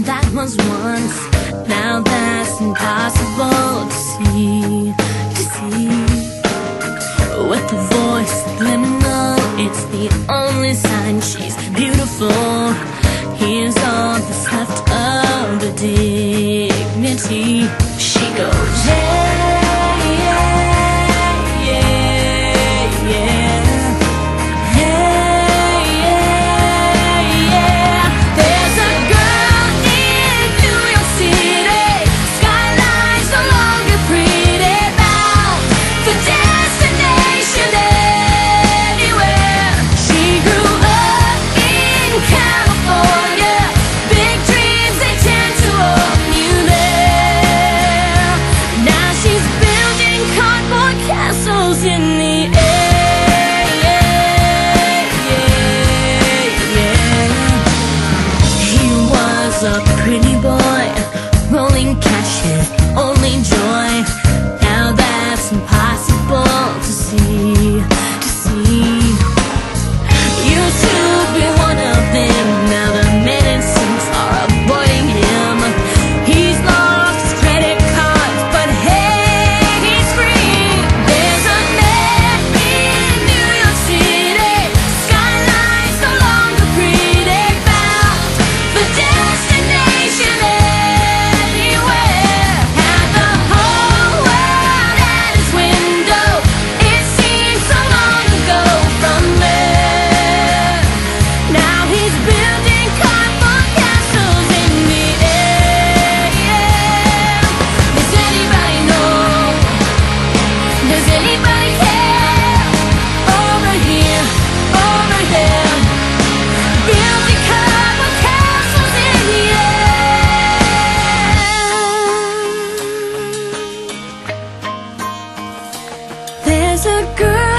that was once. Now that's impossible to see, to see. With the voice liminal, it's the only sign she's beautiful. Here's all that's left of the dignity. She goes, a girl